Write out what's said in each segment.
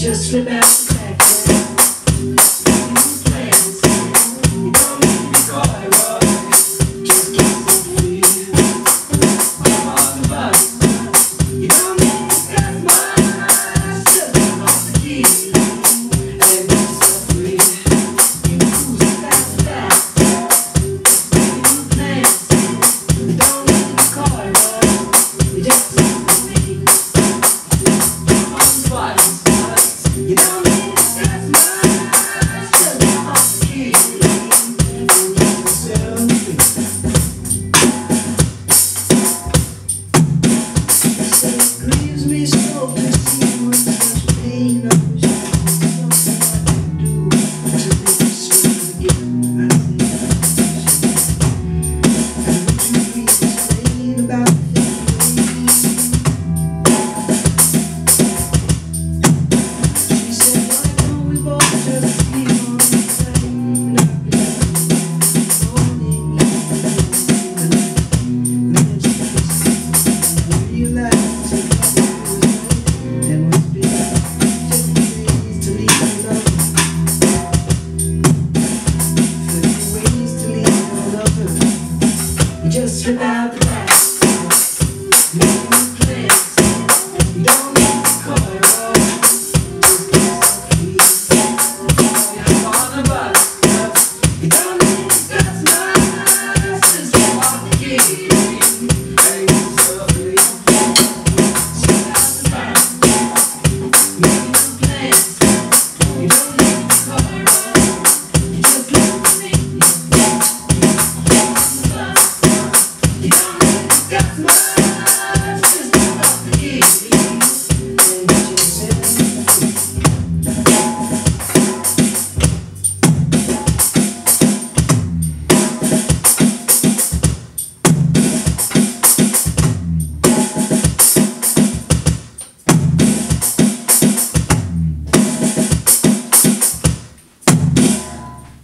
just slip. about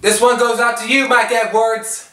This one goes out to you, Mike Edwards.